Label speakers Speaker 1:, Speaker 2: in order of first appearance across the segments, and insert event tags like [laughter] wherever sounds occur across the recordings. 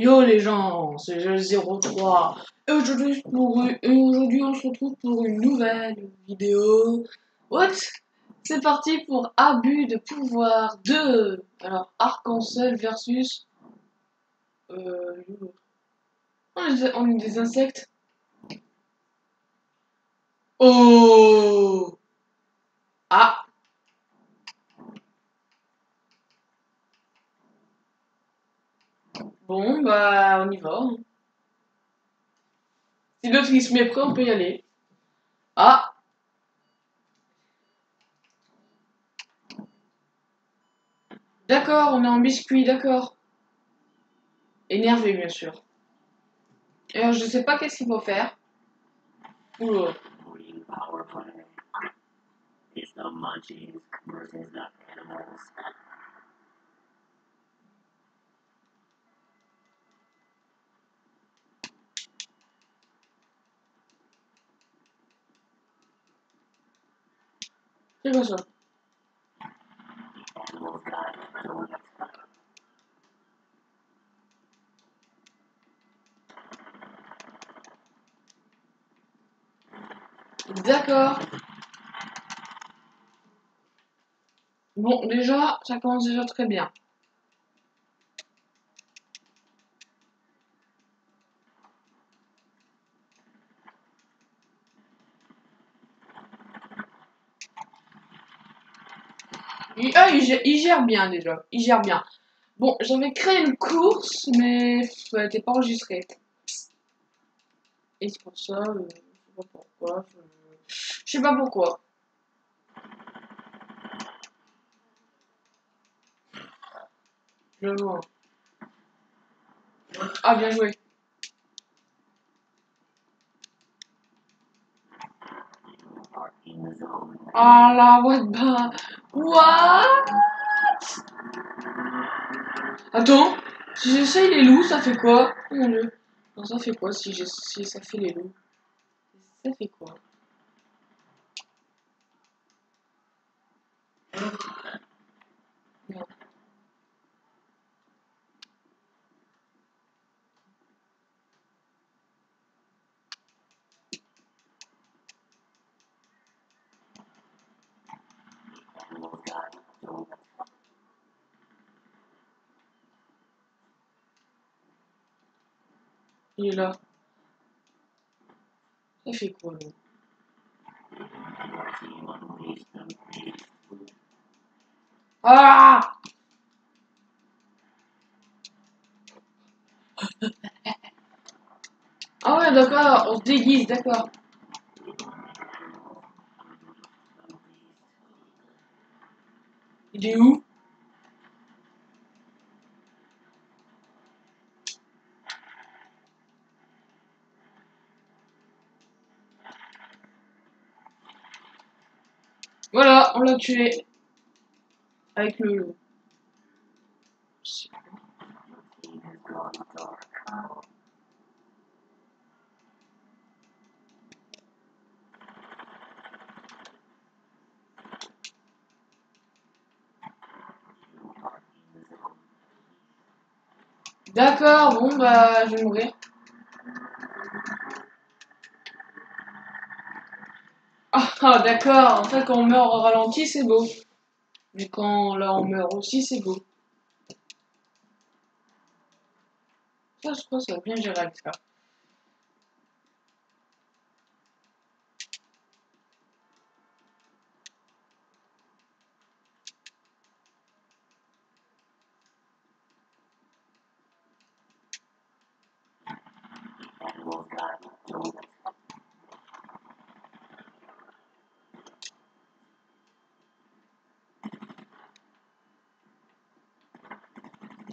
Speaker 1: Yo les gens, c'est G03 et aujourd'hui pour et aujourd'hui on se retrouve pour une nouvelle vidéo. What? C'est parti pour abus de pouvoir 2. Alors arc-en-ciel versus euh, on est des insectes. Oh Ah Bon, Si l'autre il se met prêt, on peut y aller. Ah D'accord, on est en biscuit, d'accord. Énervé, bien sûr. Alors, je sais pas qu'est-ce qu'il faut faire. D'accord. Bon, déjà, ça commence déjà très bien. Il, gère, bien déjà. Il gère bien. Bon, j'avais créé une course, mais elle n'était pas enregistrée. Et c'est pour ça, euh, je sais pas pourquoi. Je, sais pas pourquoi. Je vois. Ah, bien joué. La what the... What? Attends, si j'essaye les loups, ça fait quoi? Non, ça fait quoi si, si ça fait les loups? Ça fait quoi? Il est là. Ça fait quoi, là? Ah [laughs] Ah ouais, d'accord, on se déguise, d'accord. Il est où? Voilà, on l'a tué. Avec le... D'accord, bon bah je vais mourir. Ah, d'accord. En fait, quand on meurt au ralenti, c'est beau. Mais quand là, on meurt aussi, c'est beau. Ça, je pense ça va bien gérer avec ça.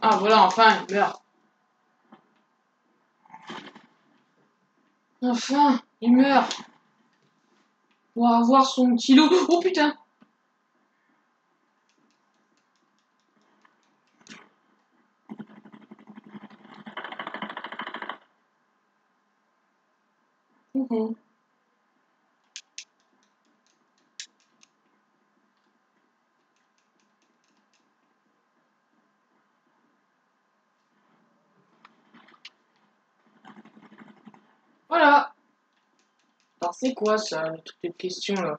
Speaker 1: Ah voilà, enfin, il meurt. Enfin, il meurt. Pour avoir son kilo. Oh putain C'est quoi ça, le truc de question là.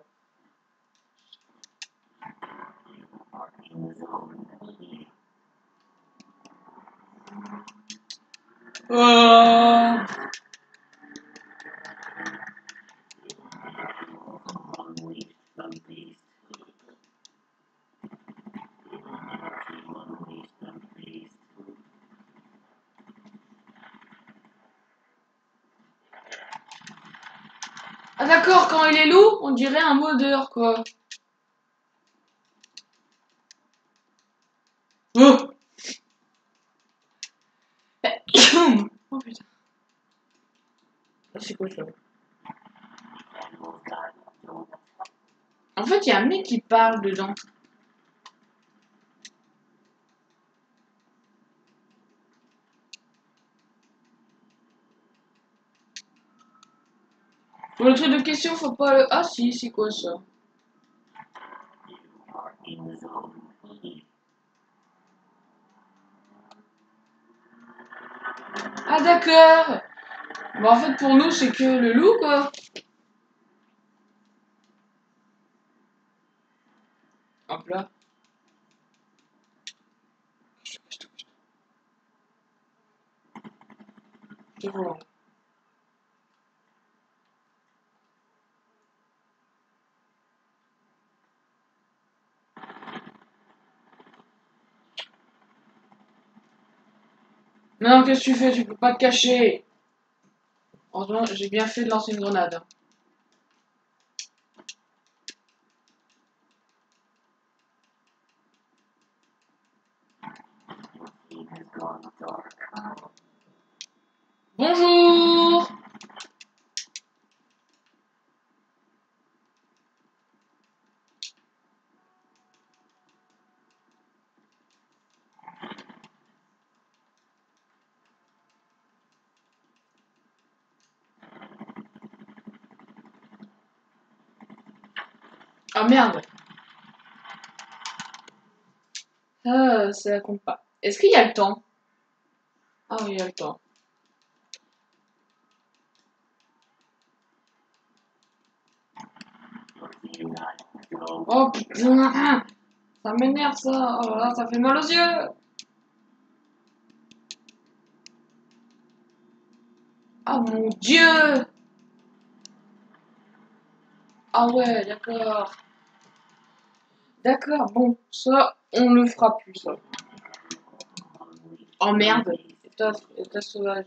Speaker 1: Euh... d'accord, quand il est loup, on dirait un modeur quoi. Oh Oh putain. C'est quoi ça? En fait, il y a un mec qui parle dedans. Pour le truc de question, faut pas le... Ah si, c'est quoi ça? Ah d'accord Bah en fait pour nous c'est que le loup quoi Hop là. Je vois. Non, qu'est-ce que tu fais? Tu peux pas te cacher. Heureusement, j'ai bien fait de lancer une grenade. Bonjour Ah merde Ah, ça compte pas. Est-ce qu'il y a le temps? Ah oui, il y a le temps. Oh putain Ça m'énerve ça Oh là là, ça fait mal aux yeux Oh mon dieu Ah ouais, d'accord. D'accord, bon, ça, on le fera plus, ça. Oh merde, état, état sauvage.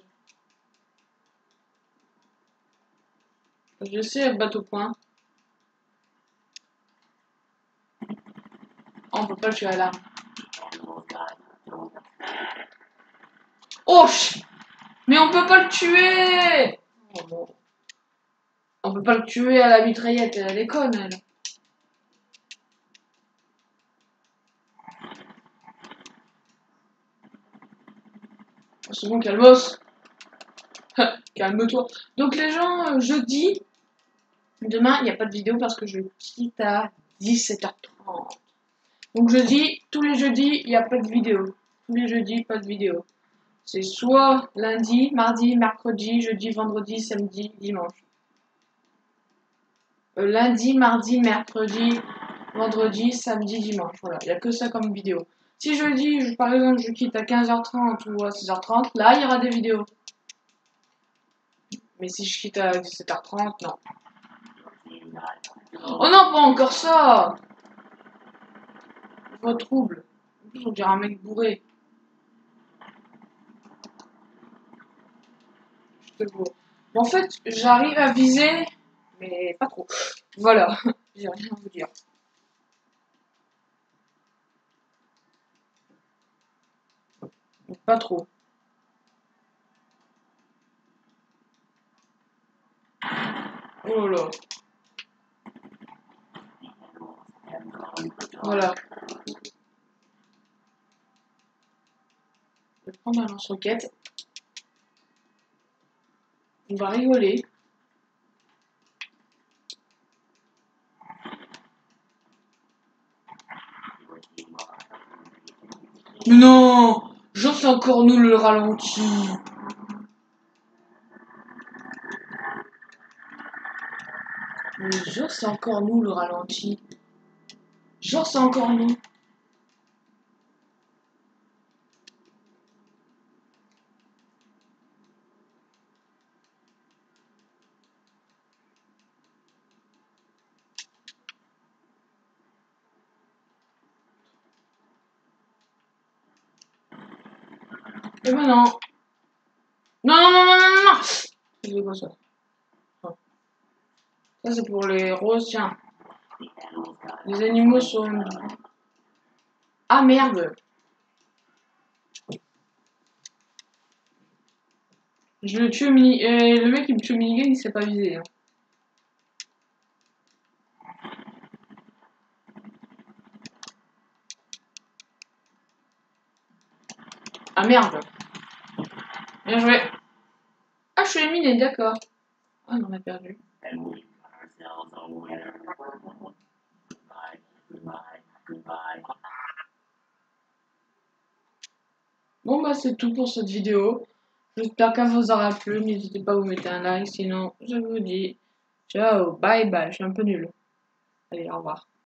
Speaker 1: Je sais, bateau point. Oh, on peut pas le tuer à l'arme. Oh Mais on peut pas le tuer oh, bon. On peut pas le tuer à la mitraillette, elle est conne, elle. Oh, c'est calmos. Calme-toi. Donc les gens, euh, jeudi, demain, il n'y a pas de vidéo parce que je quitte à 17h30. Donc jeudi, tous les jeudis, il n'y a pas de vidéo. Tous les jeudis, pas de vidéo. C'est soit lundi, mardi, mercredi, jeudi, vendredi, samedi, dimanche. Euh, lundi, mardi, mercredi, vendredi, samedi, dimanche. Voilà, il n'y a que ça comme vidéo. Si je, par exemple, je quitte à 15h30 ou à 16h30, là, il y aura des vidéos. Mais si je quitte à 17h30, non. Oh non, pas encore ça Pas trouble. En plus, on dirait un mec bourré. Je te. Bon, en fait, j'arrive à viser, mais pas trop. Voilà, [laughs] j'ai rien à vous dire. Pas trop. Oh là. Voilà. Je vais prendre un lance-roquette. On va rigoler. Non Genre c'est encore nous le ralenti. Genre, c'est encore nous le ralenti. Genre, c'est encore nous. Et ben non. Non, non, non, non, non, non. C'est quoi ça oh. Ça, c'est pour les roses, tiens. Les animaux sont... Ah, merde Je le tue au mini... Euh, le mec qui me tue au minigame, il s'est pas visé. Hein. Ah merde Bien joué Ah, je suis éliminé, d'accord. Ah, on a perdu. Bon bah c'est tout pour cette vidéo. J'espère qu'elle vous aura plu. N'hésitez pas à vous mettre un like. Sinon, je vous dis ciao, bye bye. Je suis un peu nul. Allez, au revoir.